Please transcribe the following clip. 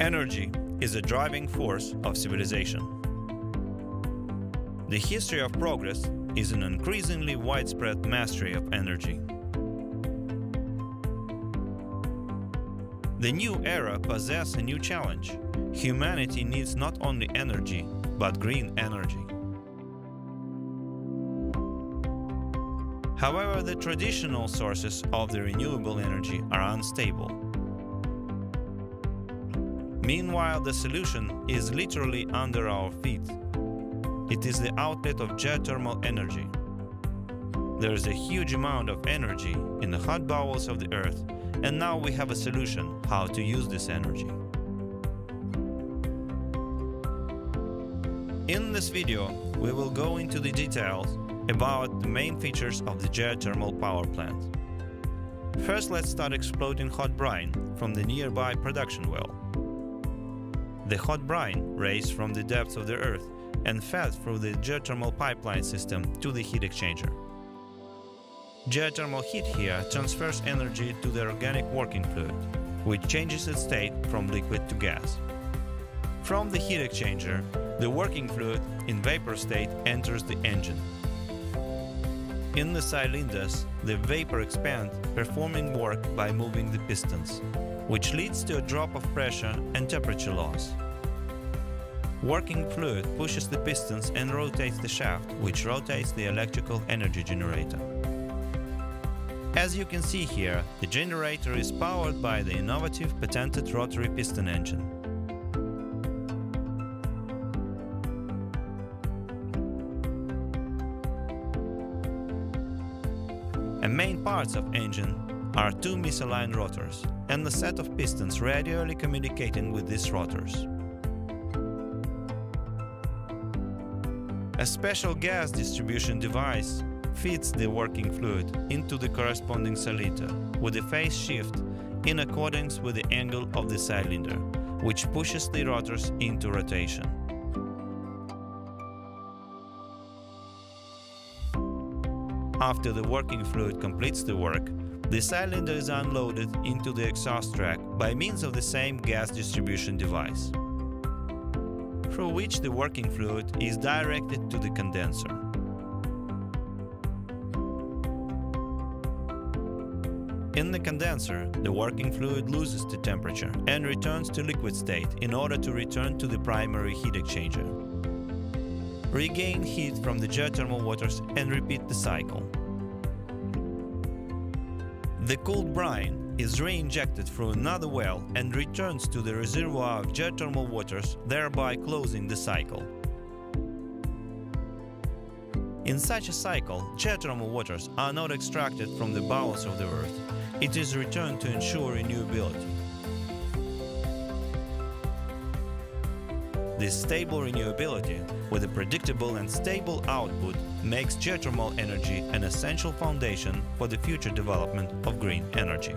Energy is a driving force of civilization. The history of progress is an increasingly widespread mastery of energy. The new era possesses a new challenge. Humanity needs not only energy, but green energy. However, the traditional sources of the renewable energy are unstable. Meanwhile, the solution is literally under our feet. It is the outlet of geothermal energy. There is a huge amount of energy in the hot bowels of the earth, and now we have a solution how to use this energy. In this video, we will go into the details about the main features of the geothermal power plant. First, let's start exploding hot brine from the nearby production well. The hot brine raised from the depths of the earth and fed through the geothermal pipeline system to the heat exchanger. Geothermal heat here transfers energy to the organic working fluid, which changes its state from liquid to gas. From the heat exchanger, the working fluid in vapor state enters the engine. In the cylinders, the vapor expands, performing work by moving the pistons, which leads to a drop of pressure and temperature loss. Working fluid pushes the pistons and rotates the shaft, which rotates the electrical energy generator. As you can see here, the generator is powered by the innovative patented rotary piston engine. And main parts of engine are two misaligned rotors and a set of pistons radially communicating with these rotors. A special gas distribution device feeds the working fluid into the corresponding cylinder with a phase shift in accordance with the angle of the cylinder, which pushes the rotors into rotation. After the working fluid completes the work, the cylinder is unloaded into the exhaust track by means of the same gas distribution device, through which the working fluid is directed to the condenser. In the condenser, the working fluid loses the temperature and returns to liquid state in order to return to the primary heat exchanger. Regain heat from the geothermal waters and repeat the cycle. The cooled brine is re-injected through another well and returns to the reservoir of geothermal waters, thereby closing the cycle. In such a cycle, geothermal waters are not extracted from the bowels of the earth. It is returned to ensure renewability. This stable renewability, with a predictable and stable output, makes geothermal energy an essential foundation for the future development of green energy.